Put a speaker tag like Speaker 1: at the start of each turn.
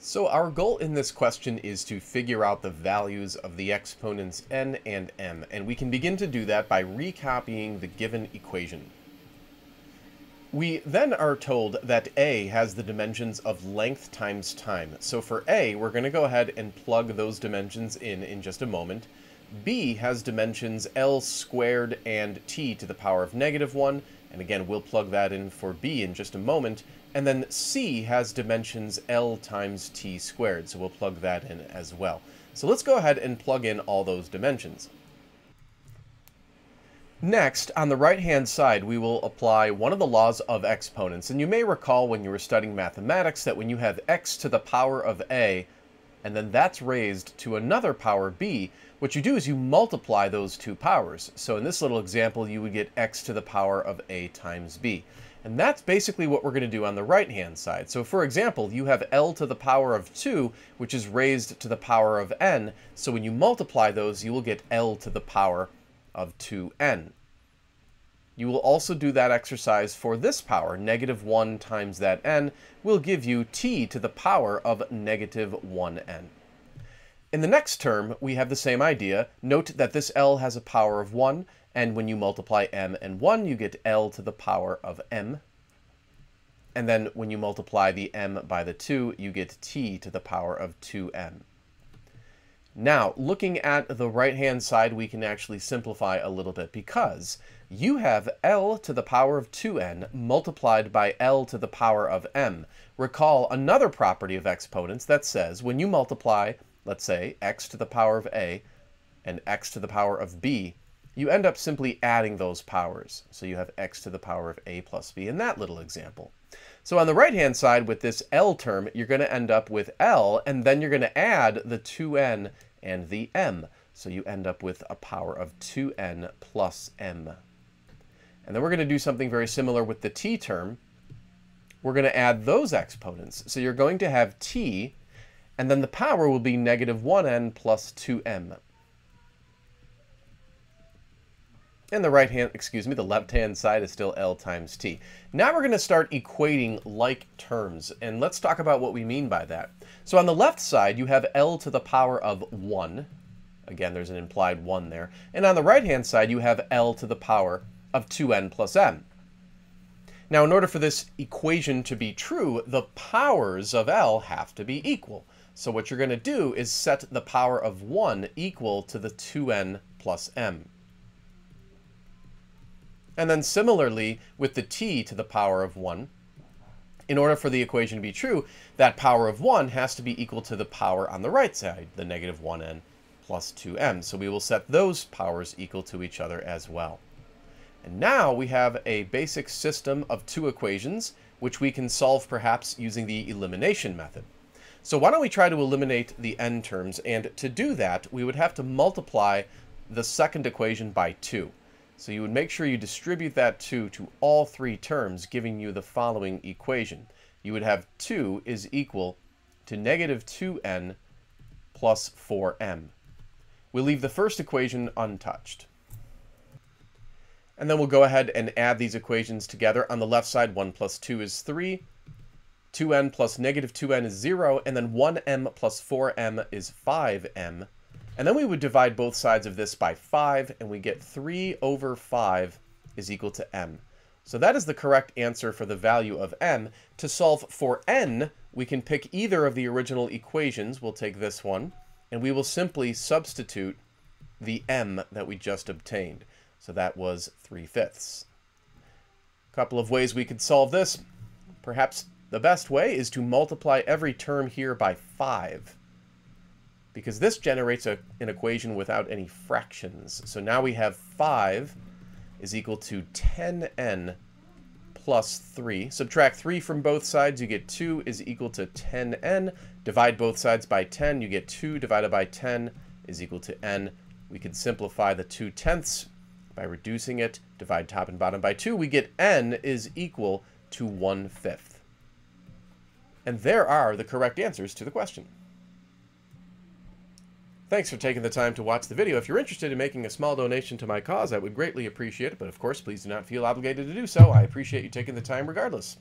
Speaker 1: So our goal in this question is to figure out the values of the exponents n and m, and we can begin to do that by recopying the given equation. We then are told that a has the dimensions of length times time. So for a, we're going to go ahead and plug those dimensions in in just a moment. b has dimensions l squared and t to the power of negative 1, and again, we'll plug that in for b in just a moment. And then c has dimensions l times t squared, so we'll plug that in as well. So let's go ahead and plug in all those dimensions. Next, on the right-hand side, we will apply one of the laws of exponents. And you may recall when you were studying mathematics that when you have x to the power of a, and then that's raised to another power b, what you do is you multiply those two powers. So in this little example, you would get x to the power of a times b. And that's basically what we're going to do on the right-hand side. So for example, you have L to the power of 2, which is raised to the power of n. So when you multiply those, you will get L to the power of 2n. You will also do that exercise for this power. Negative 1 times that n will give you t to the power of negative 1n. In the next term, we have the same idea. Note that this L has a power of 1, and when you multiply m and 1, you get L to the power of m. And then when you multiply the m by the 2, you get t to the power of 2m. Now, looking at the right-hand side, we can actually simplify a little bit because you have L to the power of 2n multiplied by L to the power of m. Recall another property of exponents that says when you multiply let's say, x to the power of a and x to the power of b, you end up simply adding those powers. So you have x to the power of a plus b in that little example. So on the right-hand side with this L term, you're going to end up with L, and then you're going to add the 2n and the m. So you end up with a power of 2n plus m. And then we're going to do something very similar with the t term. We're going to add those exponents. So you're going to have t and then the power will be negative 1n plus 2m. And the right hand, excuse me, the left hand side is still L times T. Now we're going to start equating like terms, and let's talk about what we mean by that. So on the left side, you have L to the power of 1. Again, there's an implied 1 there. And on the right hand side, you have L to the power of 2n plus m. Now, in order for this equation to be true, the powers of L have to be equal. So what you're going to do is set the power of 1 equal to the 2n plus m. And then similarly with the t to the power of 1, in order for the equation to be true, that power of 1 has to be equal to the power on the right side, the negative 1n plus 2m. So we will set those powers equal to each other as well. And now we have a basic system of two equations, which we can solve perhaps using the elimination method. So why don't we try to eliminate the n terms, and to do that, we would have to multiply the second equation by 2. So you would make sure you distribute that 2 to all three terms, giving you the following equation. You would have 2 is equal to negative 2n plus 4m. We'll leave the first equation untouched. And then we'll go ahead and add these equations together. On the left side, 1 plus 2 is 3. 2n plus negative 2n is 0, and then 1m plus 4m is 5m. And then we would divide both sides of this by 5, and we get 3 over 5 is equal to m. So that is the correct answer for the value of m. To solve for n, we can pick either of the original equations. We'll take this one, and we will simply substitute the m that we just obtained. So that was 3 fifths. A couple of ways we could solve this. Perhaps the best way is to multiply every term here by 5 because this generates a, an equation without any fractions. So now we have 5 is equal to 10n plus 3. Subtract 3 from both sides, you get 2 is equal to 10n. Divide both sides by 10, you get 2 divided by 10 is equal to n. We can simplify the 2 tenths by reducing it. Divide top and bottom by 2. We get n is equal to 1 fifth. And there are the correct answers to the question. Thanks for taking the time to watch the video. If you're interested in making a small donation to my cause, I would greatly appreciate it. But of course, please do not feel obligated to do so. I appreciate you taking the time regardless.